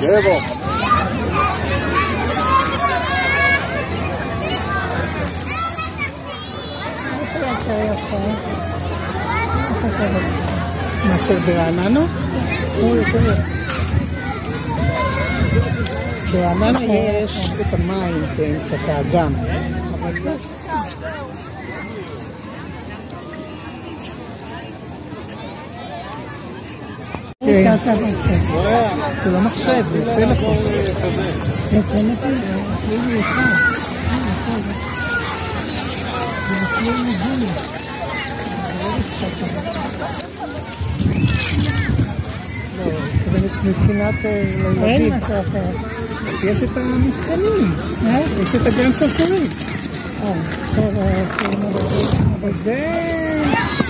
Llevo. מאשר ברעננה? ברעננה יש את המים באמצע את האגם. כן. זה לא מחשב, זה טלפון. זה טלפון? מבחינת לילדים. אין משהו אחר. יש את המתקנים. יש את הגן סופרי. וזה... אוי,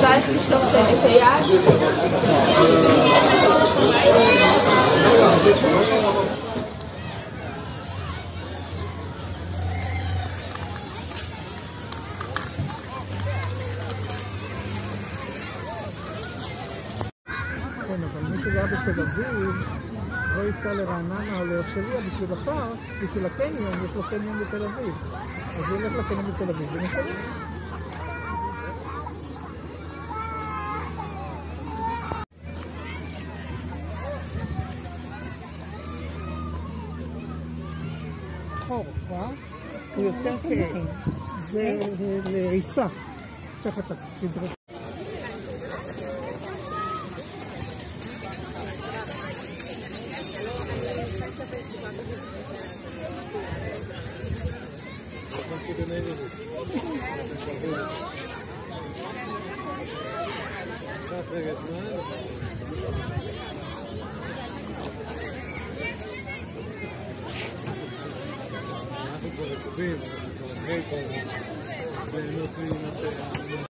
צריך לשטוף את היד. כן, אבל מי שגר בתל אביב לא ייסע לרעננה או להרצליה בשביל הפארק, בשביל הקניון, יש לו קניון בתל אביב. אז הוא ילך לקניון בתל אביב ומשלם. חורף, אה? הוא יותר כהה. זה לריצה. תכף את תדרכי. Beijo. Vem com